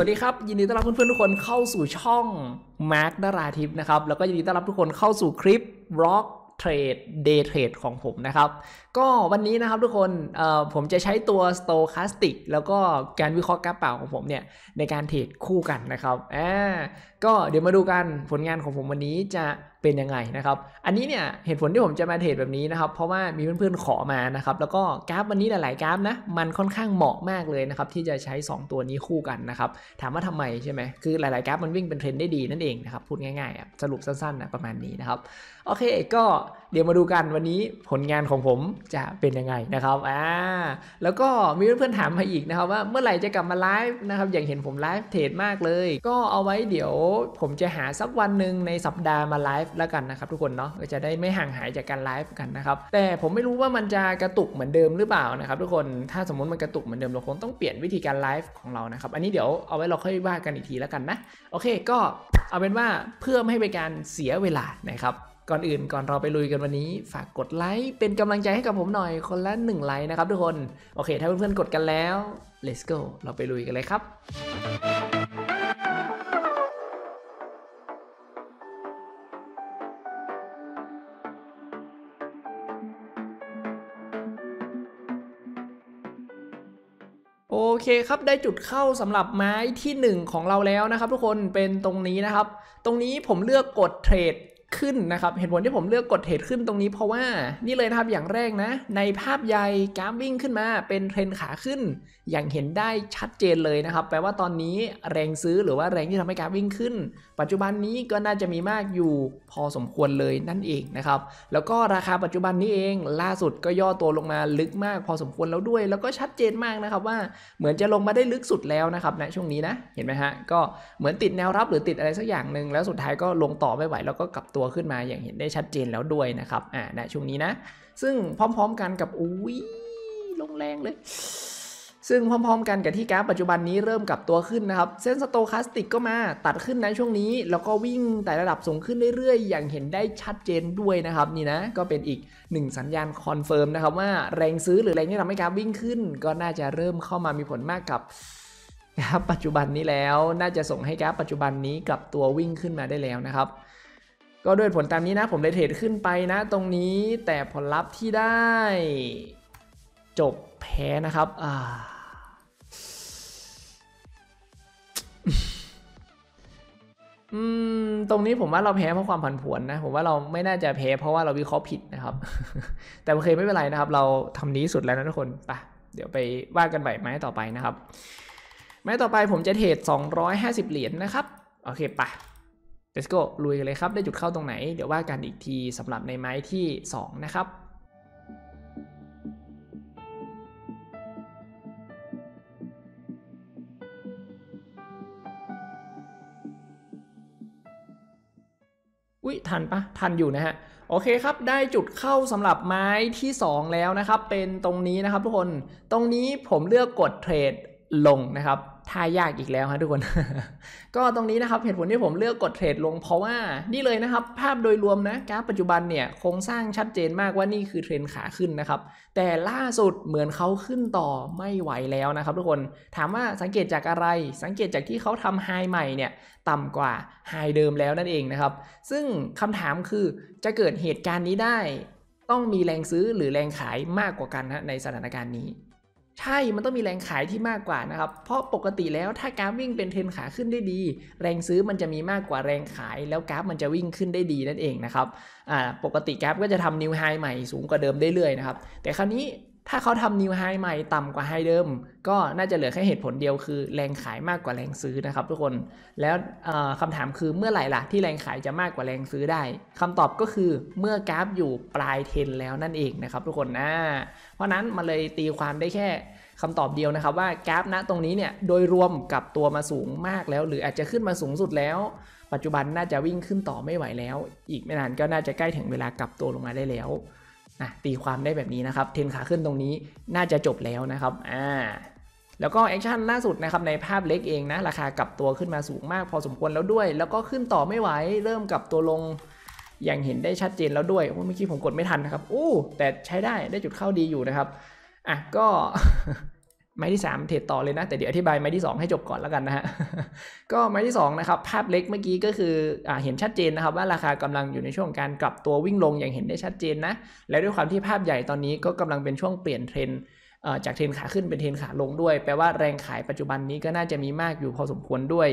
วัสดีครับ ยินดีต้อนรับเพื่อนๆทุกคนเข้าสู่ช่อง Mark ดาราทิพย์นะครับ แล้วก็ยินดีต้อนรับทุกคนเข้าสู่คลิป Rock Trade Day Trade ของผมนะครับ ก็วันนี้นะครับทุกคนผมจะใช้ตัว Stochastic แล้วก็การวิเคราะห์กราฟเปล่าของผมเนี่ย ในการเทรดคู่กันนะครับอ่าก็เดี๋ยวมาดูกันผลงานของผมวันนี้จะเป็นยังไงนะครับ อันนี้เนี่ยเหตุผลที่ผมจะมาเทรดแบบนี้นะครับ เพราะว่ามีเพื่อนๆขอมานะครับ แล้วก็กราฟวันนี้หลายๆกราฟนะ มันค่อนข้างเหมาะมากเลยนะครับ ที่จะใช้ 2 ตัวนี้คู่กันนะครับ ถามว่าทำไมใช่ไหมคือหลายๆกราฟมันวิ่งเป็นเทรนด์ได้ดีนั่นเองนะครับ พูดง่ายๆสรุปสั้นๆนะประมาณนี้นะครับ โอเคก็เดี๋ยวมาดูกันวันนี้ผลงานของผมจะเป็นยังไงนะครับอ่าแล้วก็มีเพื่อนๆถามมาอีกนะครับว่าเมื่อไหร่จะกลับมาไลฟ์นะครับอย่างเห็นผมไลฟ์เทรดมากเลย ก็เอาไว้เดี๋ยวผมจะหาสักวันหนึ่งในสัปดาห์มาไลฟ์แล้วกันนะครับทุกคนเนาะก็จะได้ไม่ห่างหายจากการไลฟ์กันนะครับแต่ผมไม่รู้ว่ามันจะกระตุกเหมือนเดิมหรือเปล่านะครับทุกคนถ้าสมมติมันกระตุกเหมือนเดิมเราคงต้องเปลี่ยนวิธีการไลฟ์ของเรานะครับอันนี้เดี๋ยวเอาไว้เราค่อยว่ากันอีกทีแล้วกันนะโอเคก็เอาเป็นว่าเพื่อไม่ให้เป็นการเสียเวลานะครับ ก่อนอื่นก่อนเราไปลุยกันวันนี้ ฝากกดไลค์เป็นกำลังใจให้กับผมหน่อยคนละ1ไลค์นะครับทุกคน โอเค ถ้าเพื่อนๆกดกันแล้ว let's go เราไปลุยกันเลยครับ โอเคครับได้จุดเข้าสำหรับไม้ที่ 1 ของเราแล้วนะครับทุกคนเป็นตรงนี้นะครับ ตรงนี้ผมเลือกกดเทรด ขึ้นนะครับ เหตุผลที่ผมเลือกกดเทรดขึ้นตรงนี้เพราะว่านี่เลยนะครับอย่างแรกนะ ในภาพใหญ่กราฟวิ่งขึ้นมาเป็นเทรนขาขึ้น อย่างเห็นได้ชัดเจนเลยนะครับ แปลว่าตอนนี้แรงซื้อหรือว่าแรงที่ทำให้กราฟวิ่งขึ้น ปัจจุบันนี้ก็น่าจะมีมากอยู่พอสมควรเลยนั่นเองนะครับ แล้วก็ราคาปัจจุบันนี้เองล่าสุดก็ย่อตัวลงมาลึกมากพอสมควรแล้วด้วย แล้วก็ชัดเจนมากนะครับว่าเหมือนจะลงมาได้ลึกสุดแล้วนะครับณช่วงนี้นะเห็นไหมฮะก็เหมือนติดแนวรับหรือติดอะไรสักอย่างหนึ่งแล้วสุดท้ายก็ลงต่อไม่ไหวแล้วก็กลับตัวัวขึ้นมาอย่างเห็นได้ชัดเจนแล้วด้วยนะครับอ่าณช่วงนี้นะ ซึ่งพร้อมๆกันกับอุ้ยลงแรงเลย ซึ่งพร้อมๆกันกับที่กราฟปัจจุบันนี้เริ่มกลับตัวขึ้นนะครับเส้นสโตคาสติกก็มาตัดขึ้นในช่วงนี้ แล้วก็วิ่งแต่ระดับสูงขึ้นเรื่อยๆ อย่างเห็นได้ชัดเจนด้วยนะครับนี่นะก็เป็นอีกหนึ่งสัญญาณคอนเฟิร์มนะครับว่าแรงซื้อหรือแรงที่ทำให้กราฟวิ่งขึ้น ก็น่าจะเริ่มเข้ามามีผลมากกับกราฟปัจจุบันนี้แล้วน่าจะส่งให้กราฟปัจจุบันนี้กลับตัววิ่งขึ้นมาได้แล้วนะครับ ก็ด้วยผลตามนี้นะ ผมเลยเทรดขึ้นไปนะตรงนี้แต่ผลลัพธ์ที่ได้ จบแพ้นะครับอ่าอืมตรงนี้ผมว่าเราแพ้เพราะความผันผวนนะ ผมว่าเราไม่น่าจะแพ้เพราะว่าเราวิเคราะห์ผิดนะครับ แต่โอเคไม่เป็นไรนะครับ เราทำดีที่สุดแล้วนะทุกคนไปเดี๋ยวไปว่ากันใหม่ไม้ต่อไปนะครับ ไม้ต่อไปผมจะเทรด250 เหรียญนะครับ โอเคไป let's go ลุยกันเลยครับ ได้จุดเข้าตรงไหน เดี๋ยวว่ากันอีกทีสำหรับในไม้ที่ 2 นะครับอุ้ยทันปะทันอยู่นะฮะโอเคครับ ได้จุดเข้าสำหรับไม้ที่ 2 แล้วนะครับ เป็นตรงนี้นะครับทุกคน ตรงนี้ผมเลือกกดเทรดลงนะครับ ทายากอีกแล้วฮะทุกคน ก็ตรงนี้นะครับเหตุผลที่ผมเลือกกดเทรดลงเพราะว่านี่เลยนะครับ ภาพโดยรวมนะกราฟปัจจุบันเนี่ยโครงสร้างชัดเจนมากว่านี่คือเทรนขาขึ้นนะครับ แต่ล่าสุดเหมือนเขาขึ้นต่อไม่ไหวแล้วนะครับ ทุกคนถามว่าสังเกตจากอะไร สังเกตจากที่เขาทำไฮใหม่เนี่ยต่ำกว่าไฮเดิมแล้วนั่นเองนะครับ ซึ่งคำถามคือจะเกิดเหตุการณ์นี้ได้ ต้องมีแรงซื้อหรือแรงขายมากกว่ากันนะในสถานการณ์นี้ ใช่มันต้องมีแรงขายที่มากกว่านะครับ เพราะปกติแล้วถ้ากราฟวิ่งเป็นเทรนขาขึ้นได้ดี แรงซื้อมันจะมีมากกว่าแรงขาย แล้วกราฟมันจะวิ่งขึ้นได้ดีนั่นเองนะครับอ่าปกติกราฟก็จะทำนิวไฮใหม่สูงกว่าเดิมได้เรื่อยๆนะครับแต่คราวนี้ถ้าเขาทำนิวไฮใหม่ต่ำกว่าไฮเดิม ก็น่าจะเหลือแค่เหตุผลเดียวคือแรงขายมากกว่าแรงซื้อนะครับ ทุกคนแล้วคำถามคือเมื่อไหร่ล่ะที่แรงขายจะมากกว่าแรงซื้อได้คำตอบก็คือเมื่อกราฟอยู่ปลายเทนแล้วนั่นเองนะครับ ทุกคนนะเพราะนั้นมันเลยตีความได้แค่ คำตอบเดียวนะครับว่ากราฟณตรงนี้เนี่ยโดยรวมกับตัวมาสูงมากแล้ว หรืออาจจะขึ้นมาสูงสุดแล้ว ปัจจุบันน่าจะวิ่งขึ้นต่อไม่ไหวแล้ว อีกไม่นานก็น่าจะใกล้ถึงเวลากลับตัวลงมาได้แล้วนะตีความได้แบบนี้นะครับเทรนด์ขาขึ้นตรงนี้น่าจะจบแล้วนะครับอ่าแล้วก็ action ล่าสุดนะครับในภาพเล็กเองนะราคากลับตัวขึ้นมาสูงมากพอสมควรแล้วด้วย แล้วก็ขึ้นต่อไม่ไหวเริ่มกลับตัวลงอย่างเห็นได้ชัดเจนแล้วด้วยโอ้เมื่อกี้ผมกดไม่ทันนะครับอู้แต่ใช้ได้ได้จุดเข้าดีอยู่นะครับ อะก็ไม้ที่ 3 เทรดต่อเลยนะ แต่เดี๋ยวอธิบายไม้ที่ 2 ให้จบก่อนแล้วกันนะฮะ ก็ไม้ที่ 2 นะครับ ภาพเล็กเมื่อกี้ก็คือเห็นชัดเจนนะครับ ว่าราคากำลังอยู่ในช่วงการกลับตัววิ่งลงอย่างเห็นได้ชัดเจนนะ และด้วยความที่ภาพใหญ่ตอนนี้ก็กำลังเป็นช่วงเปลี่ยนเทรนด์จากเทรนด์ขาขึ้นเป็นเทรนด์ขาลงด้วย แปลว่าแรงขายปัจจุบันนี้ก็น่าจะมีมากอยู่พอสมควรด้วย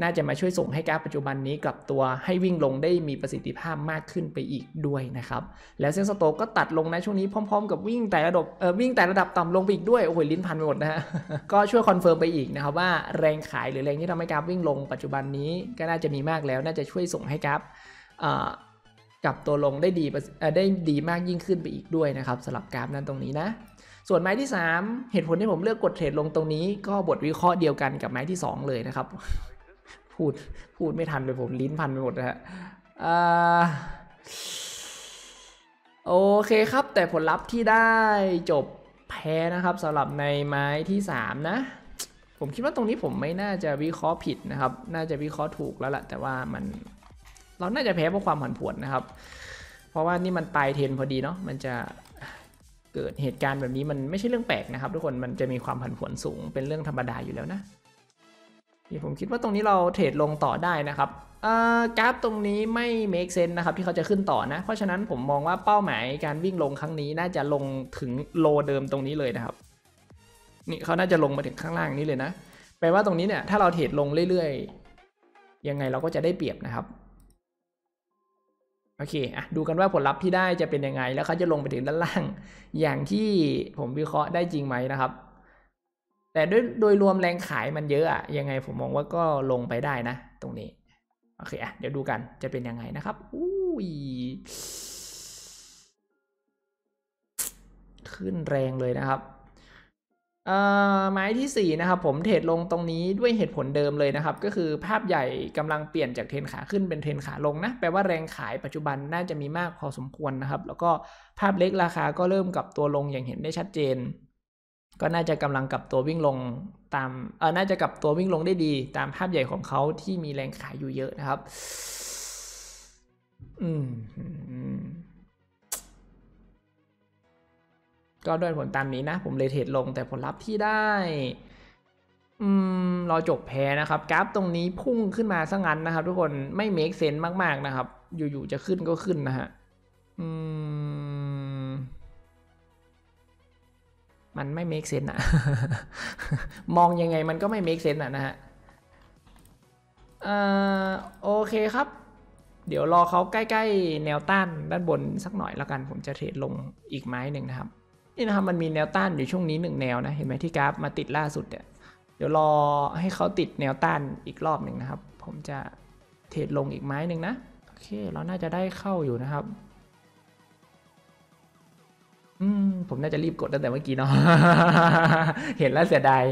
น่าจะมาช่วยส่งให้กราฟปัจจุบันนี้กลับตัวให้วิ่งลงได้มีประสิทธิภาพมากขึ้นไปอีกด้วยนะครับแล้วเส้น Stoch ก็ตัดลงนะช่วงนี้พร้อม ๆ กับวิ่งแต่ระดับเออวิ่งแต่ระดับต่ำลงไปอีกด้วยโอ้โหลิ้นพันไปหมดนะฮะก็ช่วยคอนเฟิร์มไปอีกนะครับว่าแรงขายหรือแรงที่ทำให้กราฟวิ่งลงปัจจุบันนี้ก็น่าจะมีมากแล้ว น่าจะช่วยส่งให้กราฟกลับตัวลงได้ดีได้ดีมากยิ่งขึ้นไปอีกด้วยนะครับสำหรับกราฟนั้นตรงนี้นะ ส่วนไม้ที่ 3 เหตุผลที่ผมเลือกกดเทรดลงตรงนี้ ก็บทวิเคราะห์เดียวกันกับไม้ที่ 2 เลยนะครับ พูดพูดไม่ทันเลยผมลิ้นพันไปหมดนะฮะโอเคครับแต่ผลลัพธ์ที่ได้จบแพ้นะครับสำหรับในไม้ที่ 3 นะ ผมคิดว่าตรงนี้ผมไม่น่าจะวิเคราะห์ผิดนะครับ น่าจะวิเคราะห์ถูกแล้วแหละแต่ว่ามันเราน่าจะแพ้เพราะความผันผวนนะครับ เพราะว่านี่มันปลายเทนพอดีเนาะมันจะเกิดเหตุการณ์แบบนี้มันไม่ใช่เรื่องแปลกนะครับ ทุกคนมันจะมีความผันผวนสูงเป็นเรื่องธรรมดาอยู่แล้วนะี่ผมคิดว่าตรงนี้เราเทรดลงต่อได้นะครับกราฟตรงนี้ไม่ make sense นะครับที่เขาจะขึ้นต่อนะ เพราะฉะนั้นผมมองว่าเป้าหมายการวิ่งลงครั้งนี้น่าจะลงถึงโลเดิมตรงนี้เลยนะครับ นี่เขาน่าจะลงมาถึงข้างล่างนี้เลยนะ แปลว่าตรงนี้เนี่ยถ้าเราเทรดลงเรื่อยๆ ยังไงเราก็จะได้เปรียบนะครับ โอเคอะดูกันว่าผลลัพธ์ที่ได้จะเป็นยังไง แล้วเขาจะลงไปถึงด้านล่าง อย่างที่ผมวิเคราะห์ได้จริงไหมนะครับ แต่ด้วยโดยรวมแรงขายมันเยอะอะยังไงผมมองว่าก็ลงไปได้นะ ตรงนี้ โอเคอะเดี๋ยวดูกันจะเป็นยังไงนะครับอุ้ยขึ้นแรงเลยนะครับเอ่อไม้ที่ 4 นะครับ ผมเทรดลงตรงนี้ด้วยเหตุผลเดิมเลยนะครับ ก็คือภาพใหญ่กำลังเปลี่ยนจากเทรนขาขึ้นเป็นเทรนขาลงนะแปลว่าแรงขายปัจจุบันน่าจะมีมากพอสมควรนะครับ แล้วก็ภาพเล็กราคาก็เริ่มกลับตัวลงอย่างเห็นได้ชัดเจน ก็น่าจะกำลังกลับตัววิ่งลงตามเออน่าจะกลับตัววิ่งลงได้ดี ตามภาพใหญ่ของเขาที่มีแรงขายอยู่เยอะนะครับ อืมก็ด้วยผลตามนี้นะ ผมเลยเทรดลงแต่ผลลัพธ์ที่ได้ อืมรอจบแพ้นะครับ กราฟตรงนี้พุ่งขึ้นมาซะงั้นนะครับ ทุกคนไม่เมคเซนต์มาก ๆ นะครับ อยู่ ๆ จะขึ้นก็ขึ้นนะฮะ อืม มันไม่ make sense อะมองยังไงมันก็ไม่ make sense อะนะฮะโอเคครับ เดี๋ยวรอเขาใกล้ ๆ แนวต้านด้านบนสักหน่อยแล้วกัน ผมจะเทรดลงอีกไม้หนึ่งนะครับ นี่นะครับมันมีแนวต้านอยู่ช่วงนี้หนึ่งแนวนะ เห็นไหมที่กราฟมาติดล่าสุดเนี่ย เดี๋ยวรอให้เขาติดแนวต้านอีกรอบหนึ่งนะครับ ผมจะเทรดลงอีกไม้หนึ่งนะ โอเค เราน่าจะได้เข้าอยู่นะครับ อืม ผมน่าจะรีบกดตั้งแต่เมื่อกี้เนาะเห็นแล้วเสียดาย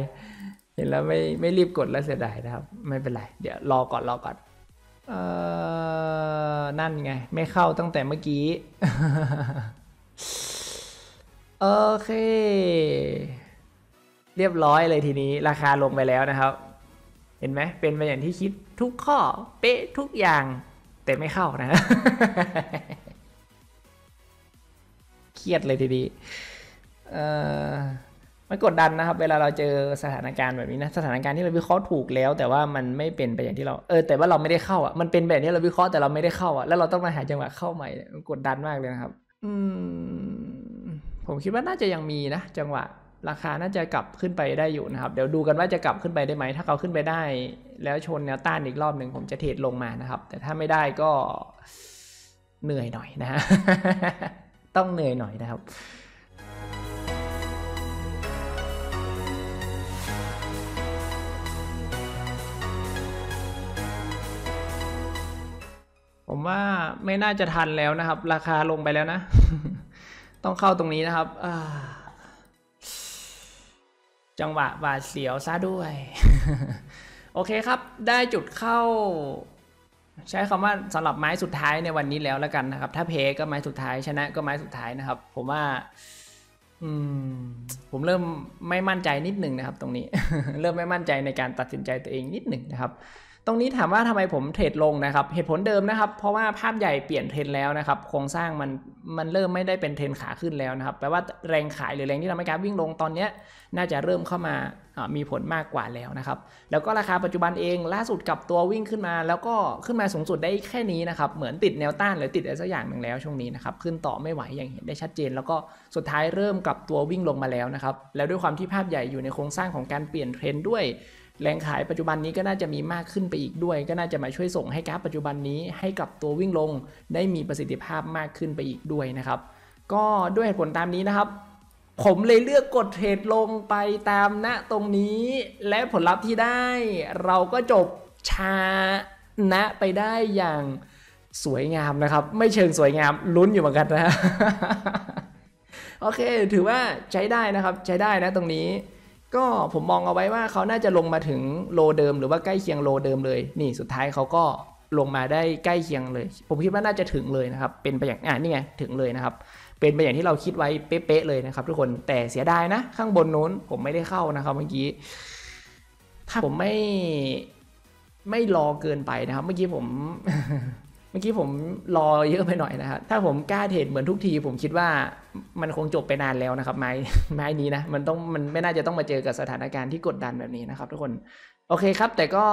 เห็นแล้วไม่ไม่รีบกดแล้วเสียดายนะครับ ไม่เป็นไร เดี๋ยวรอก่อนรอก่อนเอ่อนั่นไง ไม่เข้าตั้งแต่เมื่อกี้โอเค เรียบร้อยเลยทีนี้ราคาลงไปแล้วนะครับ เห็นไหมเป็นไปอย่างที่คิดทุกข้อ เป๊ะทุกอย่าง แต่ไม่เข้านะ เครียดเลยทีนี้เอ่อมันกดดันนะครับ เวลาเราเจอสถานการณ์แบบนี้นะ สถานการณ์ที่เราวิเคราะห์ถูกแล้ว แต่ว่ามันไม่เป็นไปอย่างที่เรา เออ แต่ว่าเราไม่ได้เข้าอะ มันเป็นแบบนี้เราวิเคราะห์แต่เราไม่ได้เข้าอะ แล้วเราต้องมาหาจังหวะเข้าใหม่ มันกดดันมากเลยนะครับ อืม ผมคิดว่าน่าจะยังมีนะ จังหวะ ราคาน่าจะกลับขึ้นไปได้อยู่นะครับ เดี๋ยวดูกันว่าจะกลับขึ้นไปได้ไหม ถ้าเขาขึ้นไปได้ แล้วชนแนวต้านอีกรอบหนึ่งผมจะเทรดลงมานะครับ แต่ถ้าไม่ได้ก็เหนื่อยหน่อยนะฮะ ต้องเหนื่อยหน่อยนะครับผมว่าไม่น่าจะทันแล้วนะครับ ราคาลงไปแล้วนะ ต้องเข้าตรงนี้นะครับจังหวะบาดเสียวซะด้วย โอเคครับ ได้จุดเข้า ใช้คำว่าสำหรับไม้สุดท้ายในวันนี้แล้วแล้วกันนะครับ ถ้าเพก็ไม้สุดท้ายชนะก็ไม้สุดท้ายนะครับ ผมว่า อืม ผมเริ่มไม่มั่นใจนิดหนึ่งนะครับ ตรงนี้ เริ่มไม่มั่นใจในการตัดสินใจตัวเองนิดหนึ่งนะครับ รงนี้ถามว่าทำไมผมเทรดลงนะครับ เหตุผลเดิมนะครับ เพราะว่าภาพใหญ่เปลี่ยนเทรนแล้วนะครับ โครงสร้างมันมันเริ่มไม่ได้เป็นเทรนขาขึ้นแล้วนะครับ แปลว่าแรงขายหรือแรงที่ทำให้กราฟวิ่งลงตอนนี้น่าจะเริ่มเข้ามามีผลมากกว่าแล้วนะครับ แล้วก็ราคาปัจจุบันเองล่าสุดกับตัววิ่งขึ้นมา แล้วก็ขึ้นมาสูงสุดได้แค่นี้นะครับ เหมือนติดแนวต้านหรือติดอะไรสักอย่างหนึ่งแล้วช่วงนี้นะครับ ขึ้นต่อไม่ไหวอย่างเห็นได้ชัดเจน แล้วก็สุดท้ายเริ่มกับตัววิ่งลงมาแล้วนะครับ แล้วด้วยความที่ภาพใหญ่อยู่ในโครงสร้างของการเปลี่ยนเทรนด้วย แรงขายปัจจุบันนี้ก็น่าจะมีมากขึ้นไปอีกด้วย ก็น่าจะมาช่วยส่งให้กราฟปัจจุบันนี้ให้กับตัววิ่งลง ได้มีประสิทธิภาพมากขึ้นไปอีกด้วยนะครับ ก็ด้วยเหตุผลตามนี้นะครับ ผมเลยเลือกกดเทรดลงไปตามณตรงนี้ และผลลัพธ์ที่ได้ เราก็จบชาณไปได้อย่างสวยงามนะครับ ไม่เชิงสวยงามลุ้นอยู่เหมือนกันนะโอเค ถือว่าใช้ได้นะครับ ใช้ได้นะตรงนี้ ก็ผมมองเอาไว้ว่าเขาน่าจะลงมาถึงโลเดิมหรือว่าใกล้เคียงโลเดิมเลย นี่สุดท้ายเขาก็ลงมาได้ใกล้เคียงเลย ผมคิดว่าน่าจะถึงเลยนะครับ เป็นไปอย่างอ่านี่ไงถึงเลยนะครับ เป็นไปอย่างที่เราคิดไว้เป๊ะๆเลยนะครับ ทุกคนแต่เสียดายนะ ข้างบนนู้นผมไม่ได้เข้านะครับเมื่อกี้ ถ้าผมไม่ไม่รอเกินไปนะครับ เมื่อกี้ผม เมื่อกี้ผมรอเยอะไปหน่อยนะครับถ้าผมกล้าเทรดเหมือนทุกที ผมคิดว่ามันคงจบไปนานแล้วนะครับ ไม้ไม้นี้นะมันต้องมันไม่น่าจะต้องมาเจอกับสถานการณ์ที่กดดันแบบนี้นะครับ ทุกคนโอเคครับ แต่ก็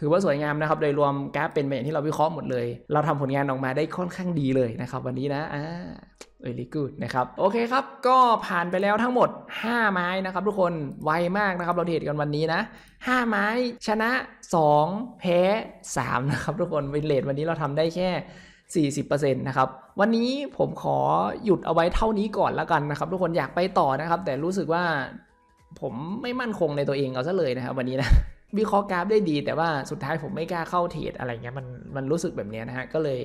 ถือว่าสวยงามนะครับ โดยรวมกราฟเป็นแบบที่เราวิเคราะห์หมดเลย เราทำผลงานออกมาได้ค่อนข้างดีเลยนะครับ วันนี้นะอ่าเอลิกูดนะครับ โอเคครับ ก็ผ่านไปแล้วทั้งหมด 5 ไม้นะครับทุกคนไวมากนะครับ เราเทรดกันวันนี้นะ 5 ไม้ชนะ 2 แพ้ 3 นะครับทุกคนวินเลทวันนี้เราทำได้แค่40%นะครับวันนี้ผมขอหยุดเอาไว้เท่านี้ก่อนแล้วกันนะครับ ทุกคนอยากไปต่อนะครับ แต่รู้สึกว่าผมไม่มั่นคงในตัวเองเอาซะเลยนะครับวันนี้นะ วิเคราะห์กราฟได้ดี แต่ว่าสุดท้ายผมไม่กล้าเข้าเทรดอะไรเงี้ยมันมันรู้สึกแบบนี้นะฮะก็เลย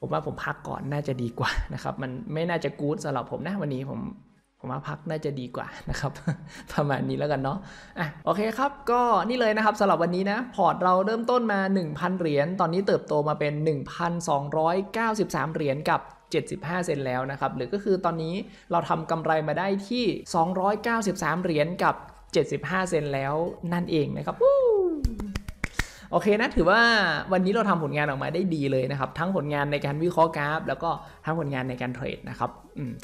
ผมว่าผมพักก่อนน่าจะดีกว่านะครับ มันไม่น่าจะกู๊ดสำหรับผมนะวันนี้ผมผมว่าพักน่าจะดีกว่านะครับ ประมาณนี้แล้วกันเนาะอะโอเคครับ ก็นี่เลยนะครับสำหรับวันนี้นะ พอร์ตเราเริ่มต้นมา 1,000 เหรียญตอนนี้เติบโตมาเป็น 1,293 เหรียญกับ75 เซนแล้วนะครับ หรือก็คือตอนนี้เราทำกำไรมาได้ที่ 293 เหรียญกับ 75 เซนแล้วนั่นเองนะครับโอเคนะถือว่าวันนี้เราทำผลงานออกมาได้ดีเลยนะครับ ทั้งผลงานในการวิเคราะห์กราฟ แล้วก็ทั้งผลงานในการเทรดนะครับ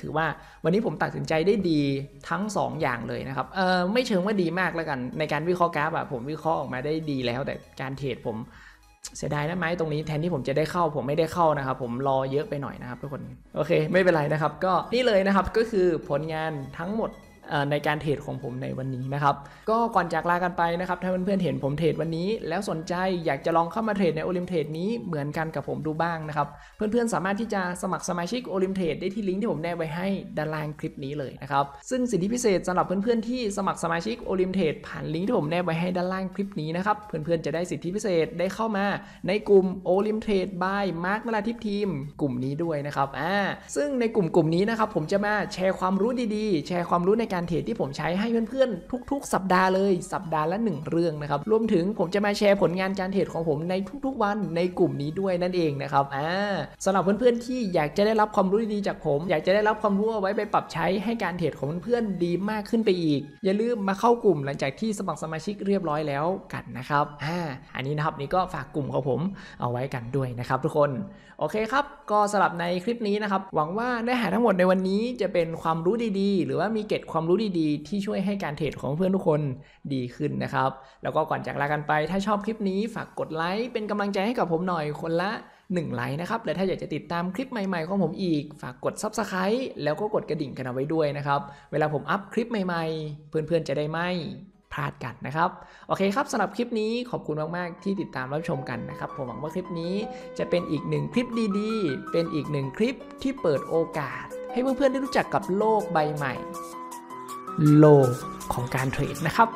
ถือว่าวันนี้ผมตัดสินใจได้ดีทั้ง 2 อย่างเลยนะครับเออไม่เชิงว่าดีมากแล้วกัน ในการวิเคราะห์กราฟอะผมวิเคราะห์ออกมาได้ดีแล้ว แต่การเทรดผมเสียดายนะไหมตรงนี้แทนที่ผมจะได้เข้าผมไม่ได้เข้านะครับ ผมรอเยอะไปหน่อยนะครับทุกคนโอเค ไม่เป็นไรนะครับ ก็นี่เลยนะครับก็คือผลงานทั้งหมด ในการเทรดของผมในวันนี้นะครับ ก็ก่อนจากลากันไปนะครับ ถ้าเพื่อนๆเห็นผมเทรดวันนี้ แล้วสนใจอยากจะลองเข้ามาเทรดใน Olymp Trade นี้เหมือนกันกับผมดูบ้างนะครับ เพื่อนๆสามารถที่จะสมัครสมาชิก Olymp Trade ได้ที่ลิงก์ที่ผมแนบไว้ให้ด้านล่างคลิปนี้เลยนะครับ ซึ่งสิทธิพิเศษสำหรับเพื่อนๆที่สมัครสมาชิก Olymp Trade ผ่านลิงก์ที่ผมแนบไว้ให้ด้านล่างคลิปนี้นะครับ เพื่อนๆจะได้สิทธิพิเศษได้เข้ามาในกลุ่มโอลิมเทรดบายมาร์คนราทิพทีมกลุ่มนี้ด้วยนะครับอ่าซึ่งในกลุ่มกลุ่มนี้นะครับผมจะมาแชร์ความรู้ดีๆ แชร์ความรู้ในการเทรดที่ผมใช้ให้เพื่อนๆ ทุก ๆ สัปดาห์เลยสัปดาห์ละ 1 เรื่องนะครับรวมถึงผมจะมาแชร์ผลงานการเทรดของผมในทุกๆ วันในกลุ่มนี้ด้วยนั่นเองนะครับอ่าสำหรับเพื่อนๆที่อยากจะได้รับความรู้ดีๆจากผม อยากจะได้รับความรู้เอาไว้ไปปรับใช้ให้การเทรดของเพื่อนๆดีมากขึ้นไปอีก อย่าลืมมาเข้ากลุ่มหลังจากที่สมัครสมาชิกเรียบร้อยแล้วกันนะครับอ่าอันนี้นะครับนี่ก็ฝากกลุ่มของผมเอาไว้กันด้วยนะครับทุกคนโอเคครับ ก็สำหรับในคลิปนี้นะครับหวังว่าเนื้อหาทั้งหมดในวันนี้จะเป็นความรู้ดีๆ หรือว่ามีเกร็ดความรู้ดีๆ ที่ช่วยให้การเทรดของเพื่อนทุกคนดีขึ้นนะครับ แล้วก็ก่อนจากลากันไป ถ้าชอบคลิปนี้ฝากกดไลค์เป็นกำลังใจให้กับผมหน่อยคนละ1ไลค์นะครับ และถ้าอยากจะติดตามคลิปใหม่ๆของผมอีก ฝากกด Subscribe แล้วก็กดกระดิ่งกันเอาไว้ด้วยนะครับ เวลาผมอัพคลิปใหม่ๆ เพื่อนๆจะได้ไม่พลาดกันนะครับ โอเคครับสำหรับคลิปนี้ขอบคุณมากๆ ที่ติดตามรับชมกันนะครับ ผมหวังว่าคลิปนี้จะเป็นอีกหนึ่งคลิปดีๆ เป็นอีกหนึ่งคลิปที่เปิดโอกาส ให้เพื่อนๆได้รู้จักกับโลกใบใหม่ โลของการเทรดนะครับ